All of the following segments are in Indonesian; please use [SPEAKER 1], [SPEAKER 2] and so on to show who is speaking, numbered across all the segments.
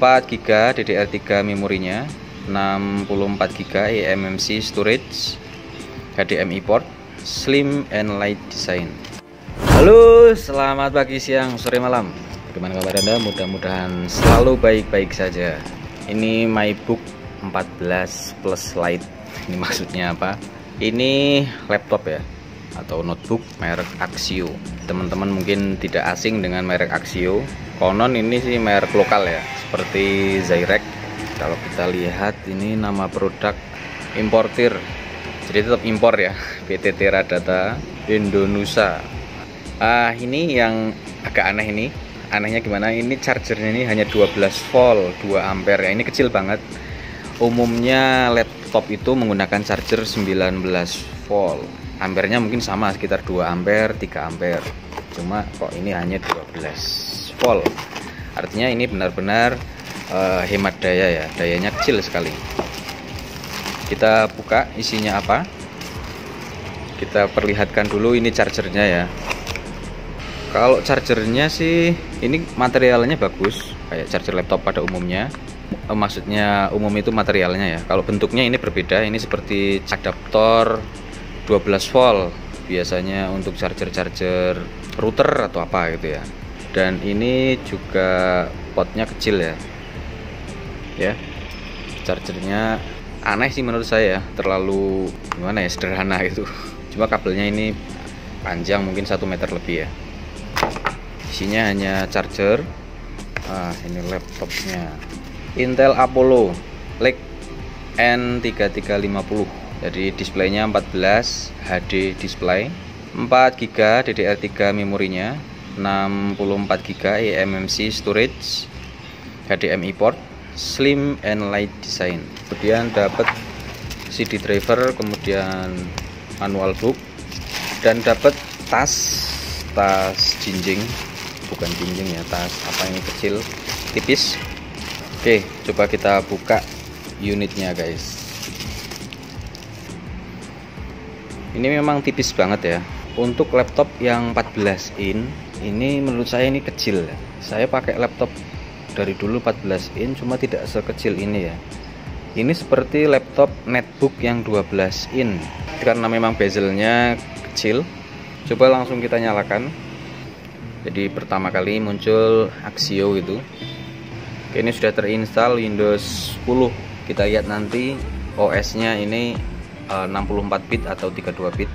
[SPEAKER 1] 4 GB DDR3 memorinya 64 GB eMMC storage HDMI port slim and light design. Halo selamat pagi siang sore malam. Bagaimana kabar anda? Mudah-mudahan selalu baik-baik saja. Ini MyBook 14 Plus Lite. Ini maksudnya apa? Ini laptop ya atau notebook merek Axio. Teman-teman mungkin tidak asing dengan merek Axio. Konon ini sih merek lokal ya seperti Zyrek kalau kita lihat ini nama produk importir. Jadi tetap impor ya PT Teradata Indonesia. Ah ini yang agak aneh ini. Anehnya gimana? Ini chargernya ini hanya 12 volt 2 ampere ya. Ini kecil banget. Umumnya laptop itu menggunakan charger 19 volt ampernya mungkin sama sekitar 2 ampere 3 ampere cuma kok ini hanya 12 volt. Artinya ini benar-benar uh, hemat daya ya dayanya kecil sekali. Kita buka isinya apa? Kita perlihatkan dulu ini chargernya ya. Kalau chargernya sih ini materialnya bagus kayak charger laptop pada umumnya. Eh, maksudnya umum itu materialnya ya. Kalau bentuknya ini berbeda ini seperti adaptor 12 volt biasanya untuk charger-charger router atau apa gitu ya. Dan ini juga potnya kecil ya. Ya. Chargernya aneh sih menurut saya terlalu gimana ya sederhana gitu. Cuma kabelnya ini panjang mungkin satu meter lebih ya. Isinya hanya charger. Ah ini laptopnya. Intel Apollo Lake N3350 jadi displaynya 14 HD display 4 GB DDR3 memorinya 64 GB eMMC storage HDMI port slim and light design. Kemudian dapat CD driver kemudian manual book dan dapat tas tas jinjing. Bukan jinjing ya tas apa ini kecil tipis. Oke coba kita buka unitnya guys ini memang tipis banget ya. Untuk laptop yang 14 in ini menurut saya ini kecil ya. Saya pakai laptop dari dulu 14 in cuma tidak sekecil ini ya. Ini seperti laptop netbook yang 12 in. Karena memang bezelnya kecil coba langsung kita nyalakan. Jadi pertama kali muncul Axio itu. Ini sudah terinstall Windows 10 kita lihat nanti OS nya ini 64 eh, bit atau 32 bit.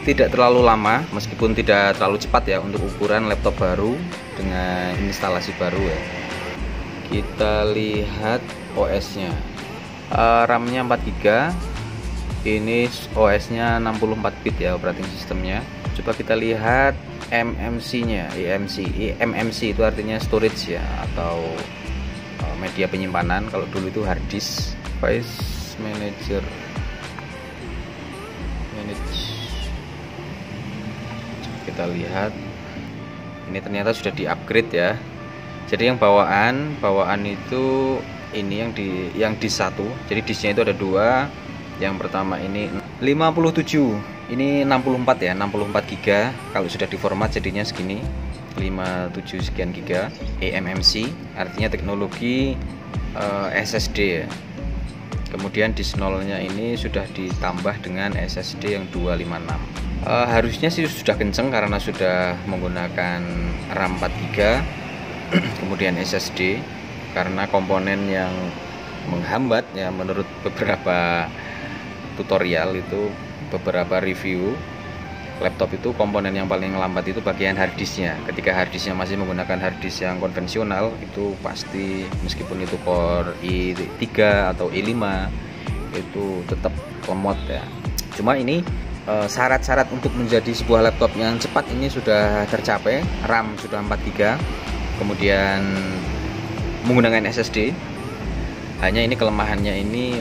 [SPEAKER 1] Tidak terlalu lama meskipun tidak terlalu cepat ya untuk ukuran laptop baru dengan instalasi baru ya. Kita lihat OS nya uh, RAM nya 4 GB ini OS nya 64 bit ya operating sistemnya coba kita lihat MMC nya EMC MMC itu artinya storage ya atau uh, media penyimpanan. Kalau dulu itu hard disk device manager kita lihat. Ini ternyata sudah di upgrade ya. Jadi yang bawaan bawaan itu ini yang di yang di satu. Jadi disknya itu ada dua. Yang pertama ini 57 ini 64 ya 64 giga. Kalau sudah diformat jadinya segini 57 sekian giga eMMC artinya teknologi uh, eh, SSD ya kemudian disk nolnya ini sudah ditambah dengan SSD yang 256 uh, harusnya sih sudah kenceng karena sudah menggunakan RAM 4 GB kemudian SSD karena komponen yang menghambat ya menurut beberapa tutorial itu beberapa review laptop itu komponen yang paling lambat itu bagian harddisknya ketika harddisknya masih menggunakan harddisk yang konvensional itu pasti meskipun itu core i3 atau i5 itu tetap lemot ya. Cuma ini Eh, syarat-syarat untuk menjadi sebuah laptop yang cepat ini sudah tercapai RAM sudah 4 GB kemudian menggunakan SSD hanya ini kelemahannya ini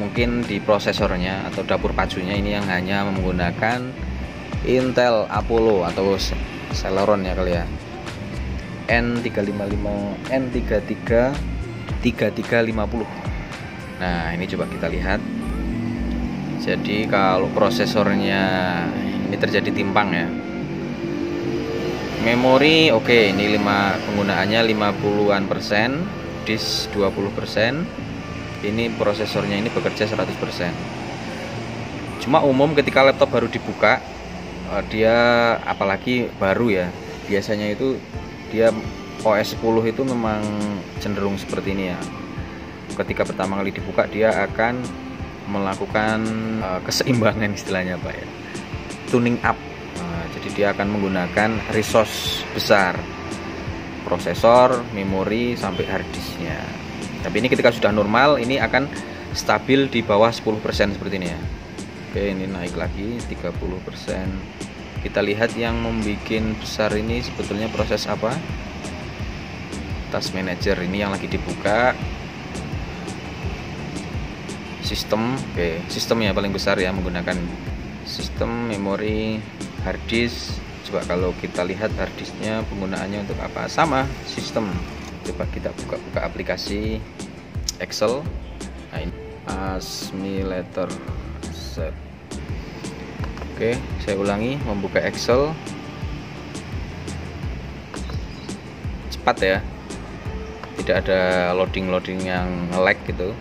[SPEAKER 1] mungkin di prosesornya atau dapur pacunya ini yang hanya menggunakan Intel Apollo atau Celeron ya kali ya. N355 N33 3350 nah ini coba kita lihat. Jadi kalau prosesornya ini terjadi timpang ya. Memori oke okay, ini 5 penggunaannya 50-an persen disk 20% ini prosesornya ini bekerja 100% cuma umum ketika laptop baru dibuka eh, dia apalagi baru ya. Biasanya itu dia OS 10 itu memang cenderung seperti ini ya. Ketika pertama kali dibuka dia akan melakukan uh, keseimbangan istilahnya Pak ya. Tuning up. Nah, jadi dia akan menggunakan resource besar. Prosesor, memori sampai harddisknya. Tapi ini ketika sudah normal ini akan stabil di bawah 10% seperti ini ya. Oke, ini naik lagi 30%. Kita lihat yang membuat besar ini sebetulnya proses apa? Task manager ini yang lagi dibuka. Sistem, oke, sistemnya paling besar ya menggunakan sistem memori hard disk coba kalau kita lihat harddisknya penggunaannya untuk apa sama sistem coba kita buka-buka aplikasi Excel nah ini asmilator set. Oke saya ulangi membuka Excel. Cepat ya. Tidak ada loading-loading yang lag gitu.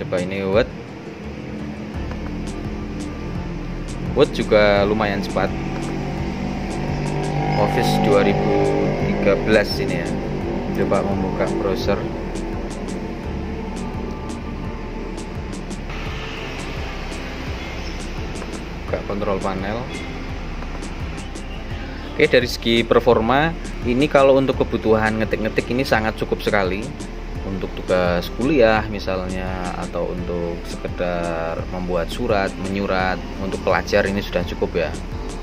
[SPEAKER 1] Coba ini Word. Word juga lumayan cepat. Office 2013 ini ya. Coba membuka browser kontrol panel. Oke dari segi performa ini kalau untuk kebutuhan ngetik-ngetik ini sangat cukup sekali. Untuk tugas kuliah misalnya atau untuk sekedar membuat surat menyurat untuk pelajar ini sudah cukup ya.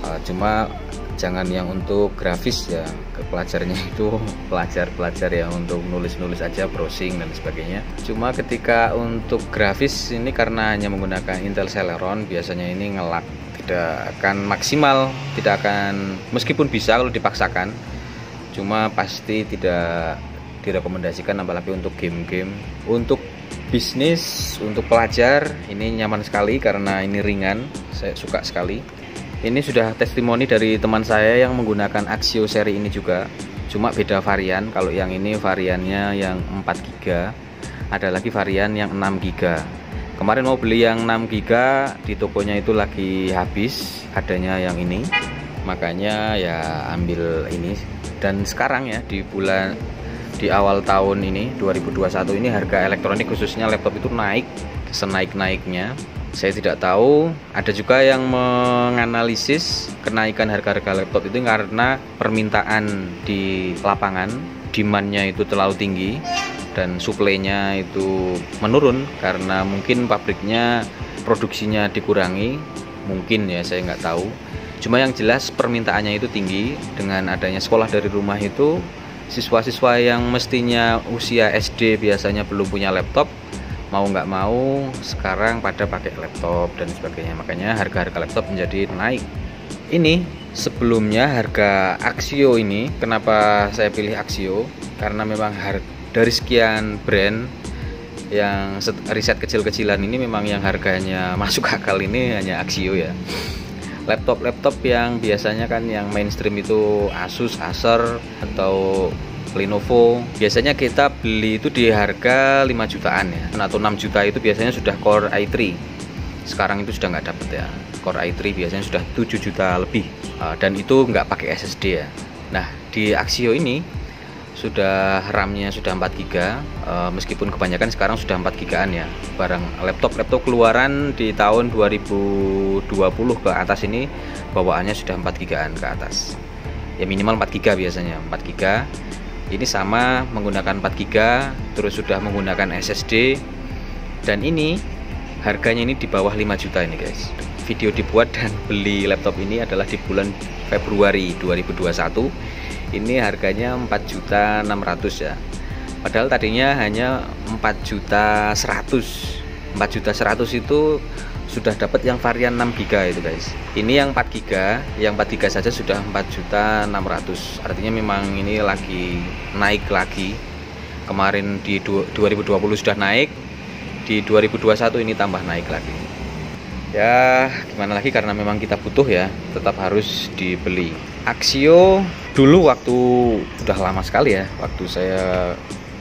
[SPEAKER 1] Uh, cuma jangan yang untuk grafis ya ke pelajarnya itu pelajar-pelajar yang untuk nulis-nulis aja browsing dan sebagainya. Cuma ketika untuk grafis ini karena hanya menggunakan Intel Celeron biasanya ini ngelak tidak akan maksimal tidak akan meskipun bisa kalau dipaksakan cuma pasti tidak direkomendasikan apalagi untuk game-game. Untuk bisnis untuk pelajar ini nyaman sekali karena ini ringan saya suka sekali. Ini sudah testimoni dari teman saya yang menggunakan Axio seri ini juga. Cuma beda varian kalau yang ini variannya yang 4 GB ada lagi varian yang 6 GB kemarin mau beli yang 6 GB di tokonya itu lagi habis adanya yang ini. Makanya ya ambil ini. Dan sekarang ya di bulan di awal tahun ini 2021 ini harga elektronik khususnya laptop itu naik senaik-naiknya. Saya tidak tahu ada juga yang menganalisis kenaikan harga-harga laptop itu karena permintaan di lapangan demandnya itu terlalu tinggi dan suplainya itu menurun karena mungkin pabriknya produksinya dikurangi. Mungkin ya saya nggak tahu. Cuma yang jelas permintaannya itu tinggi. Dengan adanya sekolah dari rumah itu siswa-siswa yang mestinya usia SD biasanya belum punya laptop mau nggak mau sekarang pada pakai laptop dan sebagainya. Makanya harga-harga laptop menjadi naik. Ini sebelumnya harga Axio ini kenapa saya pilih Axio? Karena memang harga dari sekian brand yang riset kecil-kecilan ini memang yang harganya masuk akal ini hanya Axio ya. Laptop-laptop yang biasanya kan yang mainstream itu Asus, Acer atau Lenovo. Biasanya kita beli itu di harga 5 jutaan ya. Atau 6 juta itu biasanya sudah Core i3 sekarang itu sudah nggak dapet ya. Core i3 biasanya sudah 7 juta lebih. Uh, dan itu nggak pakai SSD ya. Nah di Axio ini sudah RAM-nya sudah 4 GB uh, meskipun kebanyakan sekarang sudah 4 GB-an ya barang laptop-laptop keluaran di tahun 2020 ke atas ini bawaannya sudah 4 GB-an ke atas. Ya minimal 4 GB biasanya 4 GB ini sama menggunakan 4 GB terus sudah menggunakan SSD dan ini harganya ini di bawah 5 juta ini guys. Video dibuat dan beli laptop ini adalah di bulan Februari 2021 ini harganya 4 juta 600 ya. Padahal tadinya hanya 4 juta 100 4 juta 100 itu sudah dapat yang varian 6 GB itu guys. Ini yang 4 GB yang 4 GB saja sudah 4 juta 600 artinya memang ini lagi naik lagi. Kemarin di 2020 sudah naik. Di 2021 ini tambah naik lagi. Ya gimana lagi? Karena memang kita butuh ya tetap harus dibeli Axio dulu waktu sudah lama sekali ya waktu saya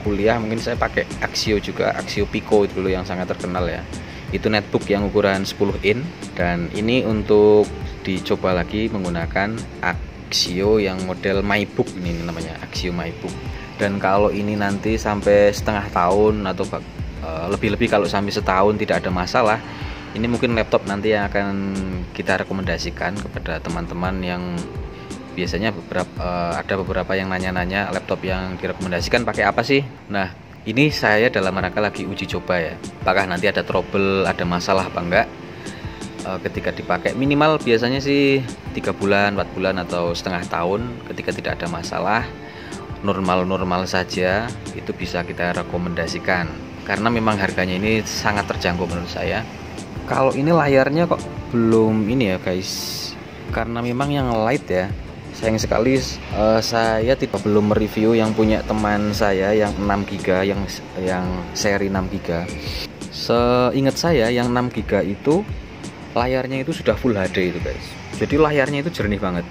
[SPEAKER 1] kuliah mungkin saya pakai Axio juga Axio Pico dulu yang sangat terkenal ya. Itu netbook yang ukuran 10 in dan ini untuk dicoba lagi menggunakan Axio yang model MyBook ini namanya Axio MyBook. Dan kalau ini nanti sampai setengah tahun atau eh, lebih-lebih kalau sampai setahun tidak ada masalah ini mungkin laptop nanti yang akan kita rekomendasikan kepada teman-teman yang biasanya beberapa uh, ada beberapa yang nanya-nanya laptop yang direkomendasikan pakai apa sih? Nah ini saya dalam rangka lagi uji coba ya. Apakah nanti ada trouble ada masalah apa enggak? Uh, ketika dipakai minimal biasanya sih tiga bulan 4 bulan atau setengah tahun ketika tidak ada masalah normal-normal saja itu bisa kita rekomendasikan. Karena memang harganya ini sangat terjangkau menurut saya. Kalau ini layarnya kok belum ini ya guys. Karena memang yang light ya sayang sekali uh, saya tidak belum mereview yang punya teman saya yang 6 GB yang yang seri 6 GB seingat saya yang 6 GB itu layarnya itu sudah full HD itu guys. Jadi layarnya itu jernih banget.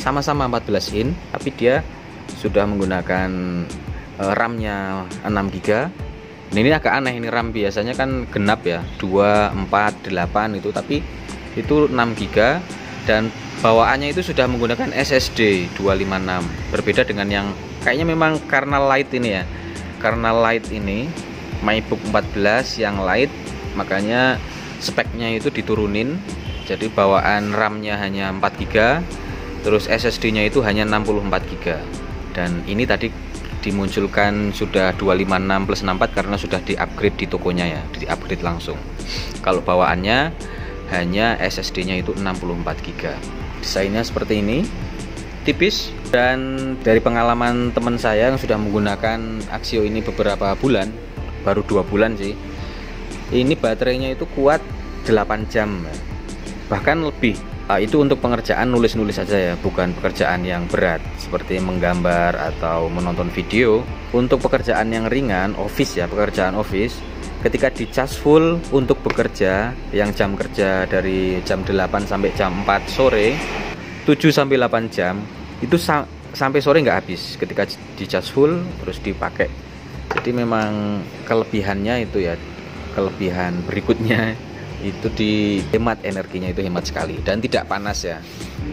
[SPEAKER 1] Sama-sama 14 in tapi dia sudah menggunakan uh, RAM-nya 6 GB nah, ini agak aneh ini RAM biasanya kan genap ya 2, 4, 8 itu tapi itu 6 GB dan bawaannya itu sudah menggunakan SSD 256 berbeda dengan yang kayaknya memang karena light ini ya. Karena light ini MyBook 14 yang light makanya speknya itu diturunin. Jadi bawaan RAM-nya hanya 4 GB terus SSD-nya itu hanya 64 GB dan ini tadi dimunculkan sudah 256 plus 64 karena sudah di-upgrade di tokonya ya di-upgrade langsung. Kalau bawaannya hanya SSD-nya itu 64 GB desainnya seperti ini tipis. Dan dari pengalaman teman saya yang sudah menggunakan Axio ini beberapa bulan baru dua bulan sih ini baterainya itu kuat 8 jam bahkan lebih. Ah, itu untuk pengerjaan nulis-nulis saja ya bukan pekerjaan yang berat seperti menggambar atau menonton video. Untuk pekerjaan yang ringan office ya pekerjaan office ketika di charge full untuk bekerja yang jam kerja dari jam 8 sampai jam 4 sore 7 sampai 8 jam itu sa sampai sore nggak habis. Ketika di charge full terus dipakai. Jadi memang kelebihannya itu ya kelebihan berikutnya itu di hemat energinya itu hemat sekali. Dan tidak panas ya.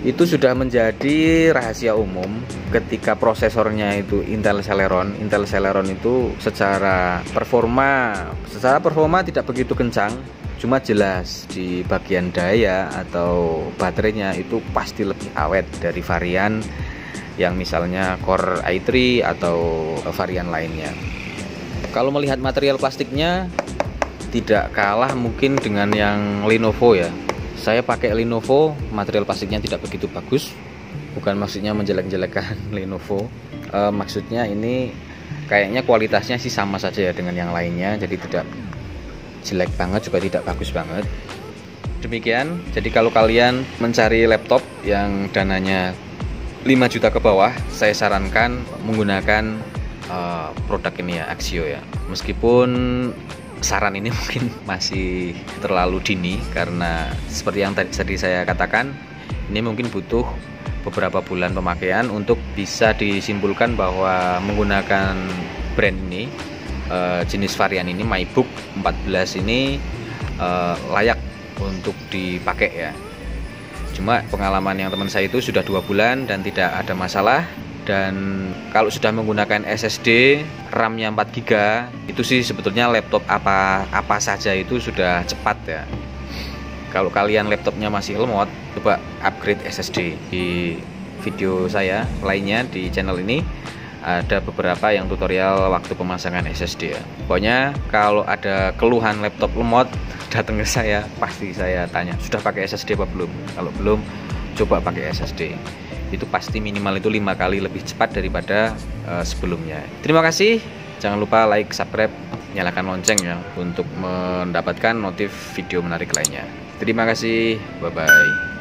[SPEAKER 1] Itu sudah menjadi rahasia umum ketika prosesornya itu Intel Celeron. Intel Celeron itu secara performa secara performa tidak begitu kencang. Cuma jelas di bagian daya atau baterainya itu pasti lebih awet dari varian yang misalnya Core i3 atau varian lainnya. Kalau melihat material plastiknya tidak kalah mungkin dengan yang Lenovo ya. Saya pakai Lenovo material plastiknya tidak begitu bagus. Bukan maksudnya menjelek-jelekan Lenovo. E, maksudnya ini kayaknya kualitasnya sih sama saja ya dengan yang lainnya. Jadi tidak jelek banget juga tidak bagus banget. Demikian jadi kalau kalian mencari laptop yang dananya 5 juta ke bawah saya sarankan menggunakan uh, produk ini ya Axio ya. Meskipun saran ini mungkin masih terlalu dini karena seperti yang tadi saya katakan ini mungkin butuh beberapa bulan pemakaian untuk bisa disimpulkan bahwa menggunakan brand ini uh, jenis varian ini MyBook 14 ini uh, layak untuk dipakai ya. Cuma pengalaman yang teman saya itu sudah dua bulan dan tidak ada masalah dan kalau sudah menggunakan SSD RAM-nya 4 GB itu sih sebetulnya laptop apa apa saja itu sudah cepat ya. Kalau kalian laptopnya masih lemot coba upgrade SSD di video saya lainnya di channel ini. Ada beberapa yang tutorial waktu pemasangan SSD ya. Pokoknya kalau ada keluhan laptop lemot datang ke saya pasti saya tanya sudah pakai SSD apa belum? Kalau belum coba pakai SSD itu pasti minimal itu lima kali lebih cepat daripada uh, sebelumnya. Terima kasih. Jangan lupa like, subscribe, nyalakan lonceng ya untuk mendapatkan notif video menarik lainnya. Terima kasih. Bye bye.